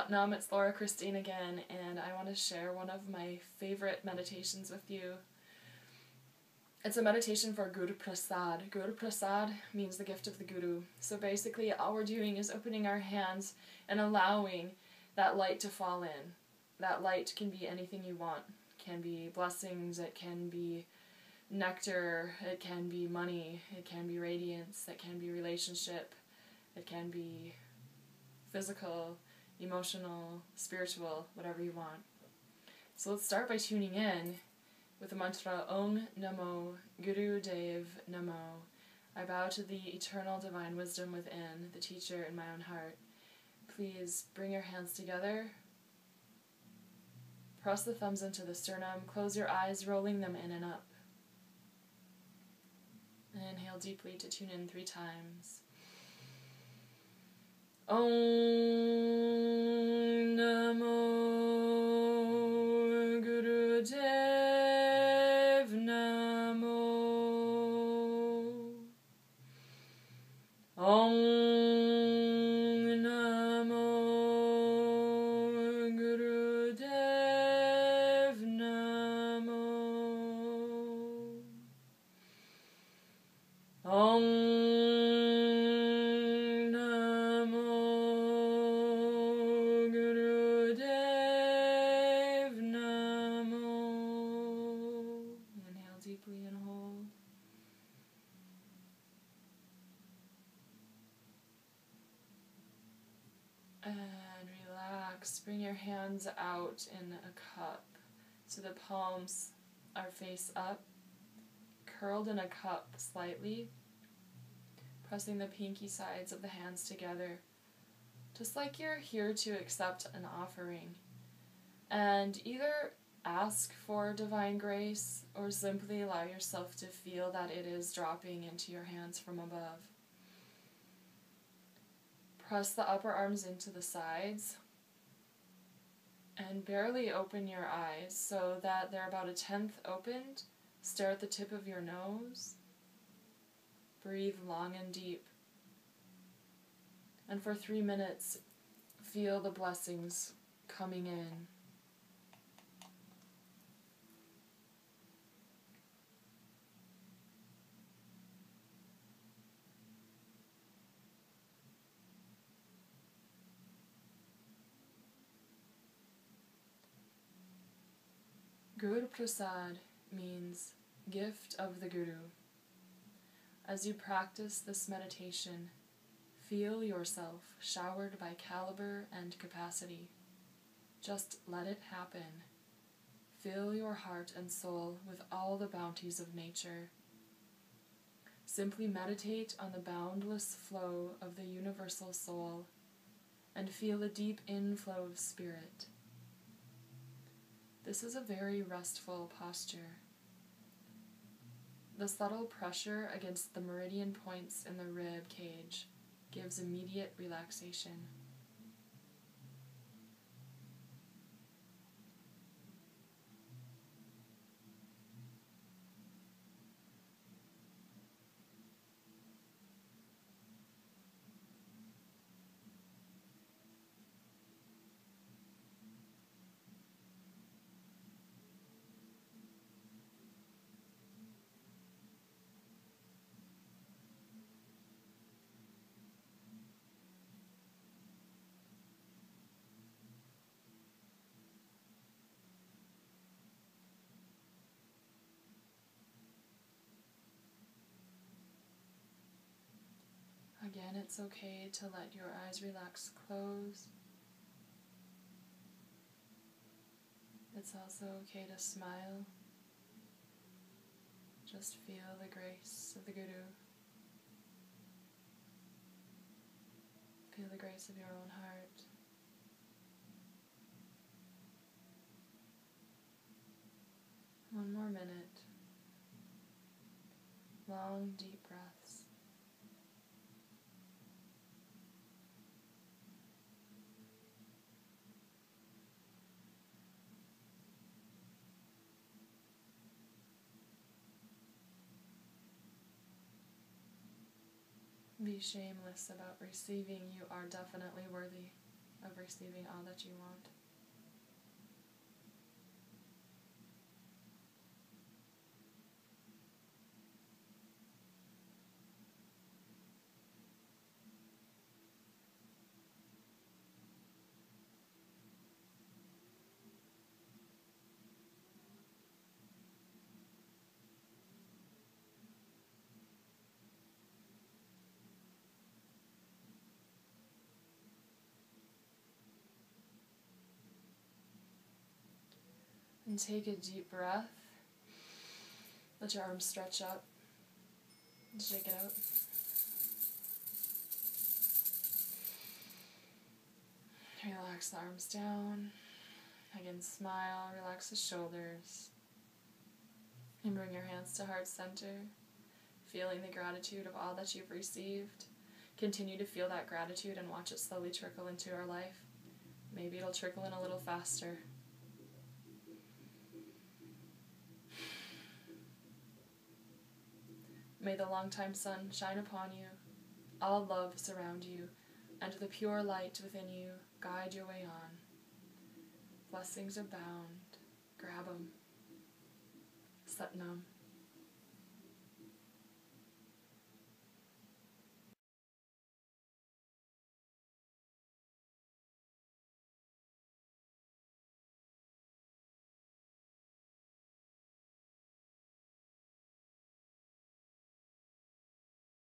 Satnam, it's Laura Christine again, and I want to share one of my favorite meditations with you. It's a meditation for Guru Prasad. Guru Prasad means the gift of the Guru. So basically, all we're doing is opening our hands and allowing that light to fall in. That light can be anything you want. It can be blessings, it can be nectar, it can be money, it can be radiance, it can be relationship, it can be physical, emotional, spiritual, whatever you want. So let's start by tuning in with the mantra Om Namo Guru Dev Namo. I bow to the eternal divine wisdom within, the teacher in my own heart. Please bring your hands together. Press the thumbs into the sternum. Close your eyes, rolling them in and up. And inhale deeply to tune in three times. Om Bring your hands out in a cup so the palms are face up, curled in a cup slightly, pressing the pinky sides of the hands together, just like you're here to accept an offering. And either ask for divine grace or simply allow yourself to feel that it is dropping into your hands from above. Press the upper arms into the sides and barely open your eyes so that they're about a tenth opened. Stare at the tip of your nose. Breathe long and deep. And for three minutes, feel the blessings coming in. Guru Prasad means gift of the Guru. As you practice this meditation, feel yourself showered by caliber and capacity. Just let it happen. Fill your heart and soul with all the bounties of nature. Simply meditate on the boundless flow of the universal soul and feel a deep inflow of spirit. This is a very restful posture. The subtle pressure against the meridian points in the rib cage gives immediate relaxation. Again, it's okay to let your eyes relax close. It's also okay to smile. Just feel the grace of the Guru. Feel the grace of your own heart. One more minute. Long, deep breaths. Be shameless about receiving. You are definitely worthy. of receiving all that you want. And take a deep breath. Let your arms stretch up. Shake it out. Relax the arms down. Again, smile. Relax the shoulders. And bring your hands to heart center. Feeling the gratitude of all that you've received. Continue to feel that gratitude and watch it slowly trickle into our life. Maybe it'll trickle in a little faster. May the long-time sun shine upon you, all love surround you, and the pure light within you guide your way on. Blessings abound. Grab 'em. Satnam.